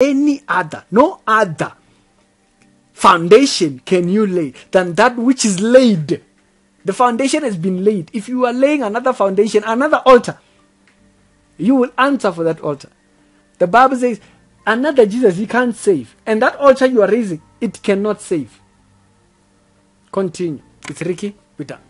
any other, no other foundation can you lay than that which is laid. The foundation has been laid. If you are laying another foundation, another altar, you will answer for that altar. The Bible says, another Jesus you can't save. And that altar you are raising, it cannot save. Continue. It's Ricky. Peter.